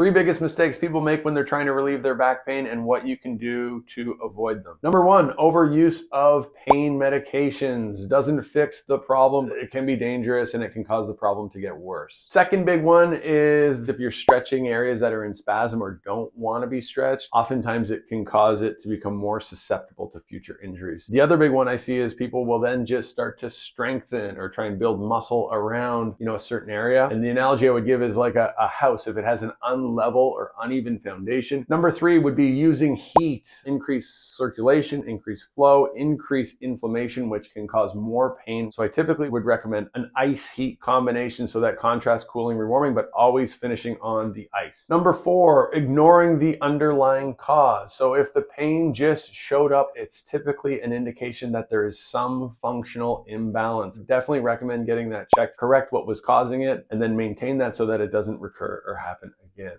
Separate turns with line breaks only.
Three biggest mistakes people make when they're trying to relieve their back pain and what you can do to avoid them. Number one, overuse of pain medications doesn't fix the problem. It can be dangerous and it can cause the problem to get worse. Second big one is if you're stretching areas that are in spasm or don't want to be stretched, oftentimes it can cause it to become more susceptible to future injuries. The other big one I see is people will then just start to strengthen or try and build muscle around, you know, a certain area. And the analogy I would give is like a, a house. If it has an unlevel or uneven foundation. Number three would be using heat, increase circulation, increase flow, increase inflammation, which can cause more pain. So I typically would recommend an ice heat combination so that contrast cooling, rewarming, but always finishing on the ice. Number four, ignoring the underlying cause. So if the pain just showed up, it's typically an indication that there is some functional imbalance. Definitely recommend getting that checked, correct what was causing it, and then maintain that so that it doesn't recur or happen again.